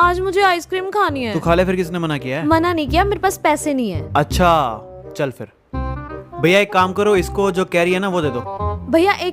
आज मुझे आइसक्रीम खानी है। तू खा ले फिर किसने मना किया है? मना नहीं किया मेरे पास पैसे नहीं है। अच्छा चल फिर। भैया एक काम करो इसको जो कैरी है ना वो दे दो। भैया एक